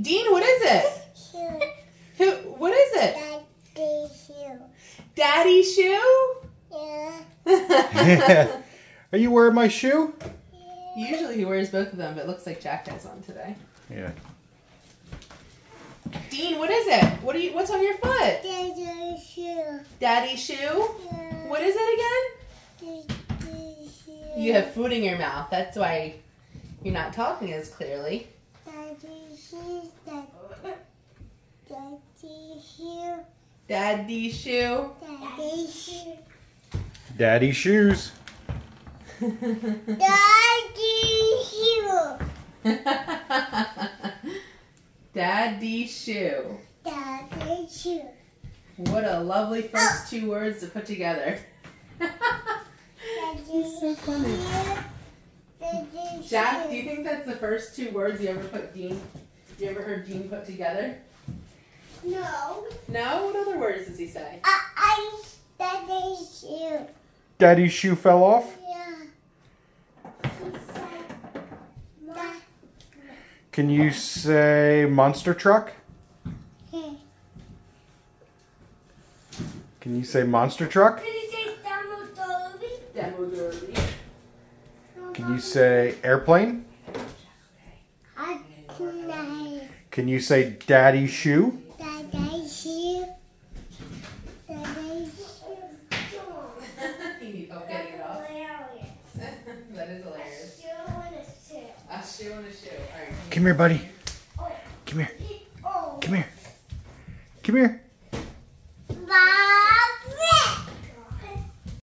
Dean, what is it? Shoe. Who? What is it? Daddy shoe. Daddy shoe? Yeah. Are you wearing my shoe? Usually he wears both of them, but it looks like Jack has one today. Yeah. Dean, what is it? What are you? What's on your foot? Daddy shoe. Daddy shoe? Yeah. What is it again? Daddy shoe. You have food in your mouth. That's why you're not talking as clearly. Daddy shoe. Daddy shoe. Daddy shoe. Daddy shoe. Daddy shoes. Daddy shoe. Daddy shoe. Daddy shoe. What a lovely first oh. two words to put together. Daddy so funny. shoe. Daddy Jack, do you think that's the first two words you ever put Dean? You ever heard Dean put together? No. No. What other words does he say? I, I, daddy shoe. Daddy's shoe fell off. Yeah. He said, "Ma- Can you say monster truck? Can you say monster truck? Can you say Damo Dolby? Demo derby. Can you say airplane? Can you say daddy shoe? daddy shoe. Daddy shoe. getting it off. Hilarious. that is hilarious. A shoe. And a shoe. All right. Come here, buddy. Come here. Come here. Come here.